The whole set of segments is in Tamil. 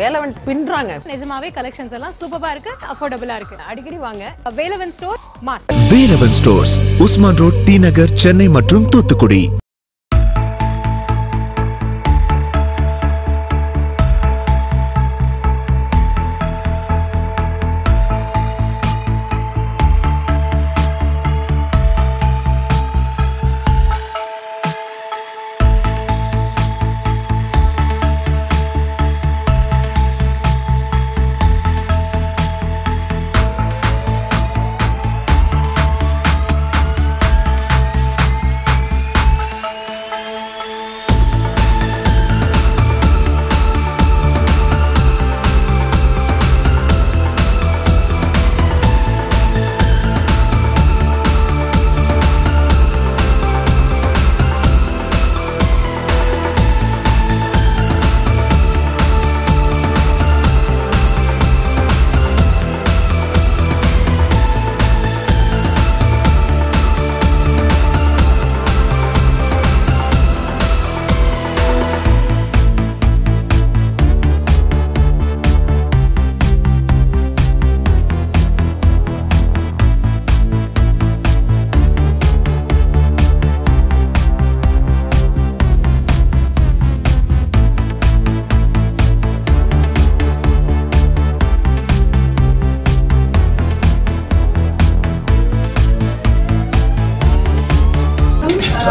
வேலவன் பின்றாங்க. நிஜமாவே கலெக்ஷன்ஸ் எல்லாம் சூப்பரா இருக்கு அஃபோர்டபுளா இருக்கு. அடிக்கடி வாங்க. Velavan store mass. Velavan stores Usman road T Nagar Chennai மற்றும் தூத்துக்குடி.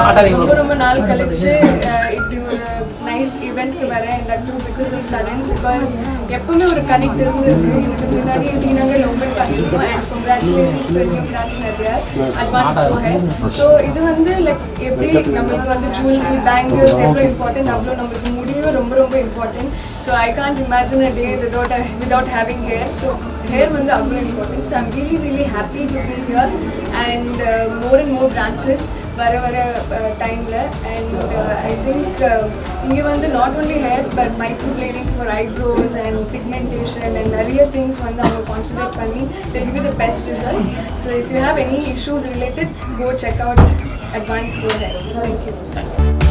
ரொம்ப ரொம்ப நாள் கழிச்சு இப்படி ஒரு நைஸ் ஈவெண்ட்க்கு வரேன் that too because of sudden because எப்பவுமே ஒரு கனெக்ட் இருந்திருக்கு. இதுக்கு முன்னாடி டி நகர் ஓப்பன் பண்ணியிருக்கோம் and congratulations for new branch நிறைய அட்வான்ஸ் போக. ஸோ இது வந்து லைக் எப்படி நம்மளுக்கு வந்து ஜுவல்லரி பேங்கிள்ஸ் எவ்வளோ இம்பார்ட்டன்ட் அவ்வளோ நம்மளுக்கு முடியும் ரொம்ப ரொம்ப important so I can't imagine a day without without having hair so hair வந்து அவ்வளோ important so I'm really really happy to be here and more and more branches வர வர டைமில் அண்ட் ஐ திங்க் இங்கே வந்து not only hair but microblading for eyebrows and pigmentation and நிறைய திங்ஸ் வந்து அவங்க கான்சன்ட்ரேட் பண்ணி they'll give the best results so if you have any issues related go check out Advance Go Hair thank you